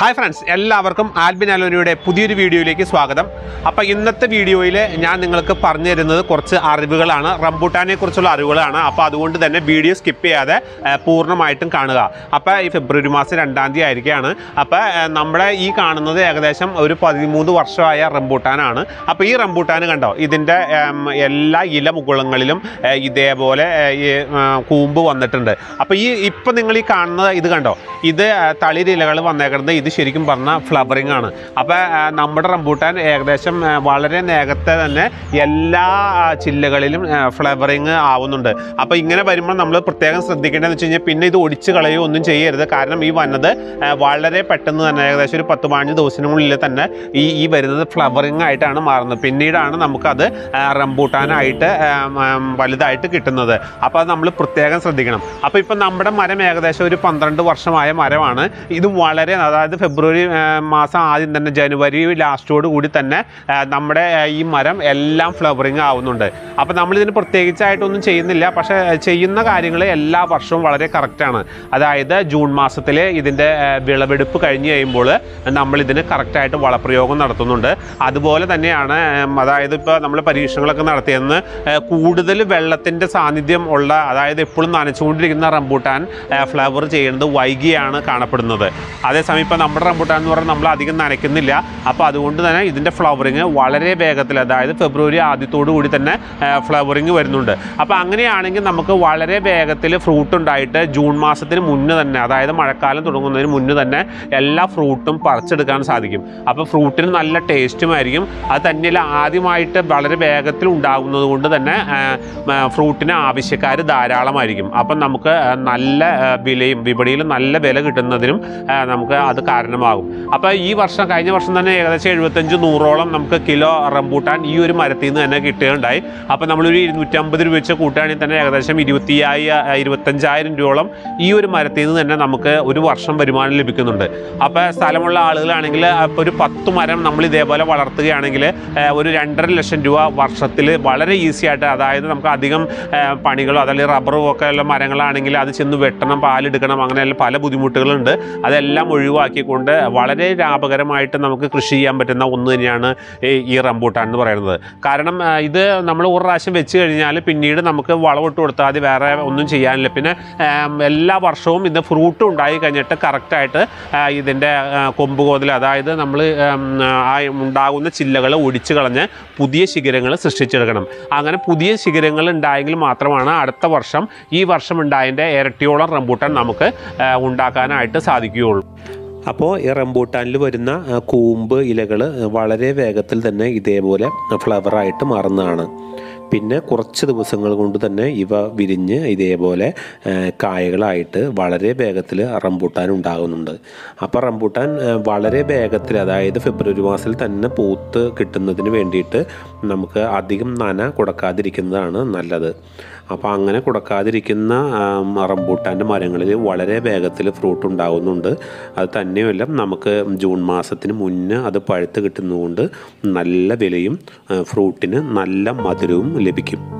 Hi friends എല്ലാവർക്കും ആൽബിൻ അലോനിയുടെ പുതിയൊരു വീഡിയോയിലേക്ക് സ്വാഗതം. അപ്പോൾ ഇന്നത്തെ വീഡിയോയിൽ ഞാൻ നിങ്ങൾക്ക് പറഞ്ഞു തരുന്നത് കുറച്ച് അറിവുകളാണ്. റംബൂട്ടാനെ കുറിച്ചുള്ള അറിവുകളാണ്. അപ്പോൾ അതുകൊണ്ട് തന്നെ വീഡിയോ സ്കിപ്പ് ചെയ്യാതെ പൂർണമായിട്ടും കാണുക. അപ്പോൾ ഈ ഫെബ്രുവരി മാസം രണ്ടാം തീയതി ആയിരിക്കുകയാണ്. അപ്പോൾ നമ്മുടെ ഈ കാണുന്നത് ഏകദേശം ഒരു പതിമൂന്ന് വർഷമായ റംബൂട്ടാനാണ്. അപ്പോൾ ഈ റംബൂട്ടാൻ കണ്ടോ? ഇതിന്റെ എല്ലാ ഇല മുകുളങ്ങളിലും ഇതേപോലെ കൂമ്പ് വന്നിട്ടുണ്ട്. അപ്പോൾ ഈ ഇപ്പം നിങ്ങൾ ഈ കാണുന്നത് ഇത് കണ്ടോ? ഇത് ആ, തളിരിലകൾ വന്നേക്കുന്നത് ഇത് ശരിക്കും പറഞ്ഞാൽ ഫ്ലവറിംഗ് ആണ്. അപ്പോൾ നമ്മുടെ റംബൂട്ടാൻ ഏകദേശം വളരെ നേരത്തെ തന്നെ എല്ലാ ചില്ലകളിലും ഫ്ലവറിങ് ആവുന്നുണ്ട്. അപ്പോൾ ഇങ്ങനെ വരുമ്പോൾ നമ്മൾ പ്രത്യേകം ശ്രദ്ധിക്കേണ്ടതെന്ന് വെച്ച് കഴിഞ്ഞാൽ പിന്നെ ഇത് ഒടിച്ച് കളയോ ഒന്നും ചെയ്യരുത്. കാരണം ഈ വന്നത് വളരെ പെട്ടെന്ന് തന്നെ ഏകദേശം ഒരു പത്ത് പതിനഞ്ച് ദിവസത്തിനുള്ളിൽ തന്നെ ഈ ഈ വരുന്നത് ഫ്ലവറിംഗ് ആയിട്ടാണ് മാറുന്നത്. പിന്നീടാണ് നമുക്കത് റംബൂട്ടാനായിട്ട് വലുതായിട്ട് കിട്ടുന്നത്. അപ്പോൾ അത് നമ്മൾ പ്രത്യേകം ശ്രദ്ധിക്കണം. അപ്പോൾ ഇപ്പം നമ്മുടെ മരം ഏകദേശം ഒരു പന്ത്രണ്ട് വർഷമായ മരമാണ്. ഇത് വളരെ അതായത് ഫെബ്രുവരി മാസം ആദ്യം തന്നെ ജനുവരി ലാസ്റ്റോട് കൂടി തന്നെ നമ്മുടെ ഈ മരം എല്ലാം ഫ്ലവറിങ് ആവുന്നുണ്ട്. അപ്പോൾ നമ്മളിതിന് പ്രത്യേകിച്ചായിട്ടൊന്നും ചെയ്യുന്നില്ല. പക്ഷേ ചെയ്യുന്ന കാര്യങ്ങൾ എല്ലാ വർഷവും വളരെ കറക്റ്റാണ് അതായത് ജൂൺ മാസത്തിൽ ഇതിന്റെ വിളവെടുപ്പ് കഴിഞ്ഞ് കഴിയുമ്പോൾ നമ്മളിതിന് കറക്റ്റായിട്ട് വളപ്രയോഗം നടത്തുന്നുണ്ട്. അതുപോലെ തന്നെയാണ് അതായത് ഇപ്പോൾ നമ്മൾ പരീക്ഷണങ്ങളൊക്കെ നടത്തിയെന്ന് കൂടുതൽ വെള്ളത്തിന്റെ സാന്നിധ്യം ഉള്ള അതായത് എപ്പോഴും നനച്ചുകൊണ്ടിരിക്കുന്ന റംബൂട്ടാൻ ഫ്ലവർ ചെയ്യുന്നത് വൈകിയാണ് കാണപ്പെടുന്നത്. അതേസമയം ഇപ്പോൾ നമ്മുടെ റംബുട്ടാൻ എന്ന് പറഞ്ഞാൽ നമ്മൾ അധികം നനയ്ക്കുന്നില്ല. അപ്പോൾ അതുകൊണ്ട് തന്നെ ഇതിന്റെ ഫ്ലവറിങ് വളരെ വേഗത്തിൽ അതായത് ഫെബ്രുവരി ആദ്യത്തോടു കൂടി തന്നെ ഫ്ലവറിങ് വരുന്നുണ്ട്. അപ്പോൾ അങ്ങനെയാണെങ്കിൽ നമുക്ക് വളരെ വേഗത്തിൽ ഫ്രൂട്ട് ഉണ്ടായിട്ട് ജൂൺ മാസത്തിന് മുന്നേ തന്നെ അതായത് മഴക്കാലം തുടങ്ങുന്നതിന് മുന്നേ തന്നെ എല്ലാ ഫ്രൂട്ടും പറിച്ചെടുക്കാൻ സാധിക്കും. അപ്പോൾ ഫ്രൂട്ടിന് നല്ല ടേസ്റ്റുമായിരിക്കും അത് തന്നെയല്ല ആദ്യമായിട്ട് വളരെ വേഗത്തിൽ ഉണ്ടാകുന്നത് കൊണ്ട് തന്നെ ഫ്രൂട്ടിന് ആവശ്യക്കാർ ധാരാളമായിരിക്കും. അപ്പം നമുക്ക് നല്ല വിലയും വിപണിയിൽ നല്ല വില കിട്ടുന്നതിനും നമുക്ക് അത് കാരണമാകും. അപ്പോൾ ഈ വർഷം കഴിഞ്ഞ വർഷം തന്നെ ഏകദേശം എഴുപത്തഞ്ച് നൂറോളം നമുക്ക് കിലോ റംബൂട്ടാൻ ഈ ഒരു മരത്തിൽ നിന്ന് തന്നെ കിട്ടുകയുണ്ടായി. അപ്പോൾ നമ്മളൊരു ഇരുന്നൂറ്റമ്പത് രൂപ വെച്ച് കൂട്ടുകയാണെങ്കിൽ തന്നെ ഏകദേശം ഇരുപത്തിയായി ഇരുപത്തഞ്ചായിരം രൂപയോളം ഈ ഒരു മരത്തിൽ നിന്ന് തന്നെ നമുക്ക് ഒരു വർഷം വരുമാനം ലഭിക്കുന്നുണ്ട്. അപ്പോൾ സ്ഥലമുള്ള ആളുകളാണെങ്കിൽ അപ്പോൾ ഒരു പത്ത് മരം നമ്മൾ ഇതേപോലെ വളർത്തുകയാണെങ്കിൽ ഒരു രണ്ടര ലക്ഷം രൂപ വർഷത്തിൽ വളരെ ഈസി ആയിട്ട് അതായത് നമുക്ക് അധികം പണികളോ അതല്ലെങ്കിൽ റബ്ബറും ഒക്കെ ഉള്ള മരങ്ങളാണെങ്കിൽ അത് ചെന്ന് വെട്ടണം പാലെടുക്കണം അങ്ങനെയുള്ള പല ബുദ്ധിമുട്ടുകളുണ്ട്. അതെല്ലാം ഒഴിവാക്കിക്കൊണ്ട് വളരെ ലാഭകരമായിട്ട് നമുക്ക് കൃഷി ചെയ്യാൻ പറ്റുന്ന ഒന്ന് തന്നെയാണ് ഈ റംബൂട്ടാൻ എന്ന് പറയുന്നത്. കാരണം ഇത് നമ്മൾ ഒരു പ്രാവശ്യം വെച്ച് കഴിഞ്ഞാൽ പിന്നീട് നമുക്ക് വളമിട്ട് കൊടുത്താൽ മതി വേറെ ഒന്നും ചെയ്യാനില്ല. പിന്നെ എല്ലാ വർഷവും ഇത് ഫ്രൂട്ട് ഉണ്ടായി കഴിഞ്ഞിട്ട് കറക്റ്റായിട്ട് ഇതിന്റെ കൊമ്പ് കോതിൽ അതായത് നമ്മൾ ആ ഉണ്ടാകുന്ന ചില്ലകൾ ഒടിച്ചു കളഞ്ഞ് പുതിയ ശിഖരങ്ങൾ സൃഷ്ടിച്ചെടുക്കണം. അങ്ങനെ പുതിയ ശിഖരങ്ങൾ ഉണ്ടായെങ്കിൽ മാത്രമാണ് അടുത്ത വർഷം ഈ വർഷം ഉണ്ടായതിന്റെ ഇരട്ടിയോളം റംബൂട്ടൻ നമുക്ക് ഉണ്ടാക്കാനായിട്ട് സാധിക്കുകയുള്ളൂ. അപ്പോൾ ഈ റംബൂട്ടാനിൽ വരുന്ന കൂമ്പ് ഇലകൾ വളരെ വേഗത്തിൽ തന്നെ ഇതേപോലെ ഫ്ലവറായിട്ട് മാറുന്നതാണ്. പിന്നെ കുറച്ച് ദിവസങ്ങൾ കൊണ്ട് തന്നെ ഇവ വിരിഞ്ഞ് ഇതേപോലെ കായകളായിട്ട് വളരെ വേഗത്തിൽ റംബൂട്ടാൻ ഉണ്ടാകുന്നുണ്ട്. അപ്പോൾ റംബൂട്ടാൻ വളരെ വേഗത്തിൽ അതായത് ഫെബ്രുവരി മാസത്തിൽ തന്നെ പൂത്ത് കിട്ടുന്നതിന് വേണ്ടിയിട്ട് നമുക്ക് അധികം നന കൊടുക്കാതിരിക്കുന്നതാണ് നല്ലത്. അപ്പോൾ അങ്ങനെ കൊടുക്കാതിരിക്കുന്ന റംബൂട്ടാന്റെ മരങ്ങളിൽ വളരെ വേഗത്തിൽ ഫ്രൂട്ട് ഉണ്ടാകുന്നുണ്ട് അത് തന്നെയല്ല നമുക്ക് ജൂൺ മാസത്തിന് മുന്നേ അത് പഴുത്ത് കിട്ടുന്നതുകൊണ്ട് നല്ല വിലയും ഫ്രൂട്ടിന് നല്ല മധുരവും ലഭിക്കും.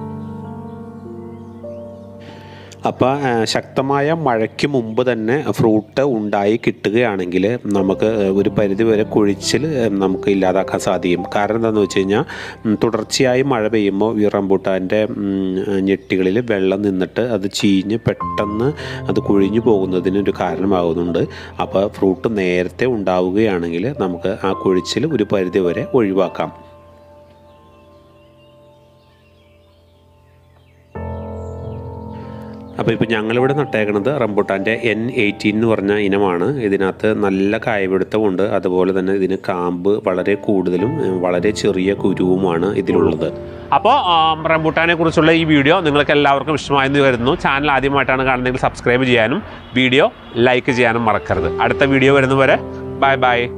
അപ്പോൾ ശക്തമായ മഴയ്ക്ക് മുമ്പ് തന്നെ ഫ്രൂട്ട് ഉണ്ടായി കിട്ടുകയാണെങ്കിൽ നമുക്ക് ഒരു പരിധി വരെ കുഴിച്ചിൽ നമുക്ക് ഇല്ലാതാക്കാൻ സാധിക്കും. കാരണം എന്താണെന്ന് വെച്ച് കഴിഞ്ഞാൽ തുടർച്ചയായി മഴ പെയ്യുമ്പോൾ ഈ റംബൂട്ടാന്റെ ഞെട്ടികളിൽ വെള്ളം നിന്നിട്ട് അത് ചീഞ്ഞ് പെട്ടെന്ന് അത് കുഴിഞ്ഞു പോകുന്നതിന് ഒരു കാരണമാകുന്നുണ്ട്. അപ്പോൾ ഫ്രൂട്ട് നേരത്തെ ഉണ്ടാവുകയാണെങ്കിൽ നമുക്ക് ആ കുഴിച്ചിൽ ഒരു പരിധി വരെ ഒഴിവാക്കാം. അപ്പോൾ ഇപ്പോൾ ഞങ്ങളിവിടെ നട്ടേക്കണത് റംബുട്ടാന്റെ എൻ എയ്റ്റീൻ എന്ന് പറഞ്ഞ ഇനമാണ്. ഇതിനകത്ത് നല്ല കായപിടുത്തമുണ്ട്. അതുപോലെ തന്നെ ഇതിന് കാമ്പ് വളരെ കൂടുതലും വളരെ ചെറിയ കുരുവുമാണ് ഇതിലുള്ളത്. അപ്പോൾ റംബൂട്ടാനെ കുറിച്ചുള്ള ഈ വീഡിയോ നിങ്ങൾക്ക് എല്ലാവർക്കും ഇഷ്ടമായെന്ന് വരുന്നു ചാനൽ ആദ്യമായിട്ടാണ് കാണുന്നതെങ്കിൽ സബ്സ്ക്രൈബ് ചെയ്യാനും വീഡിയോ ലൈക്ക് ചെയ്യാനും മറക്കരുത്. അടുത്ത വീഡിയോ വരുന്നവരെ ബൈ ബൈ.